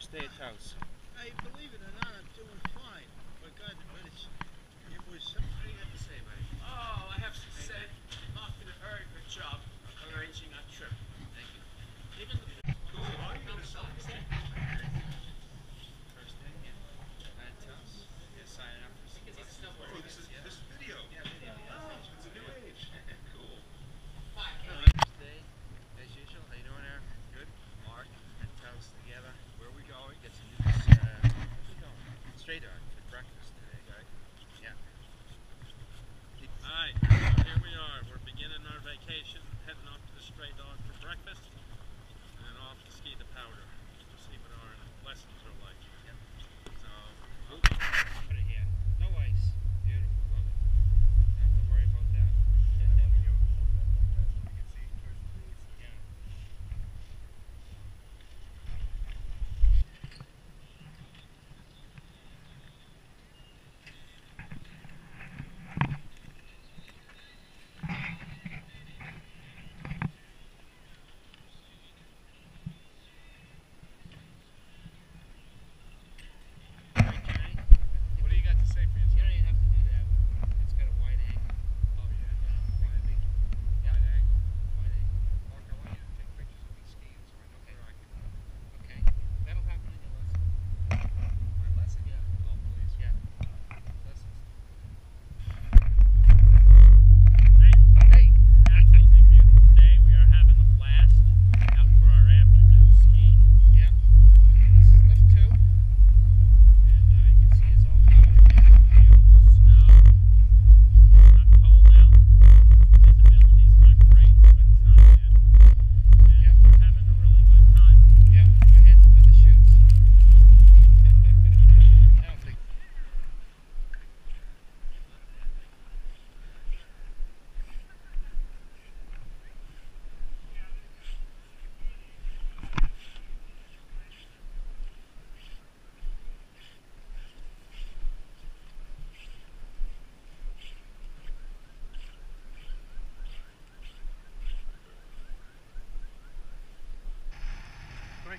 first day at house.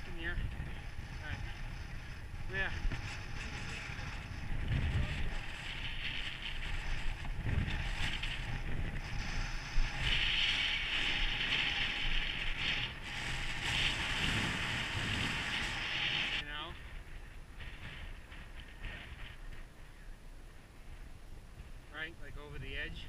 in the. Alright. Yeah. like over the edge.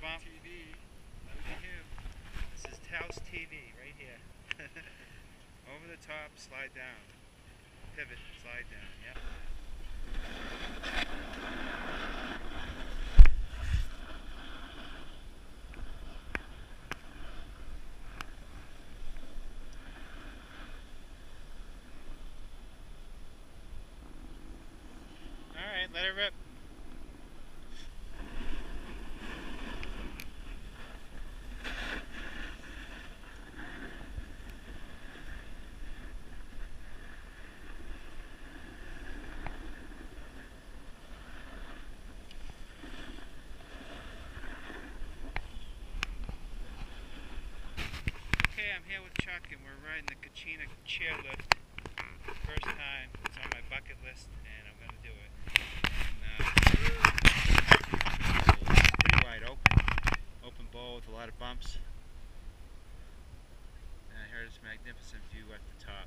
Tom. TV. This is Taos TV right here. Over the top, slide down. Pivot, slide down. Yep. All right, let it rip. Okay, Chuck and we're riding the Kachina chairlift. First time. It's on my bucket list and I'm gonna do it. And, uh, pretty wide open. Open bowl with a lot of bumps. And I heard this magnificent view at the top.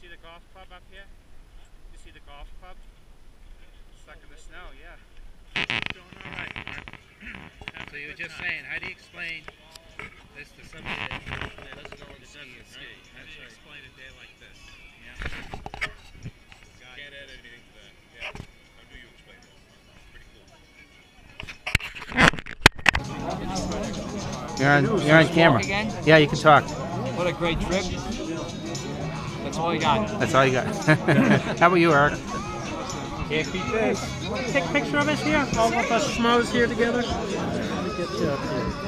See the golf club up here? You see the golf club? Stuck in the snow, yeah. Doing all right, Mark. So you were just saying, how do you explain this to somebody that doesn't know what the ski is, How right? do That's you right. explain a day like this? Yeah. Can't add anything to that. Yeah. How do you explain it? Pretty cool. You're on, you're on camera. Yeah, you can talk. What a great trip. That's all I got. That's all you got. How about you, Eric? Can't beat this. Take a picture of us here, all of us schmoes here together. Let me get you up here.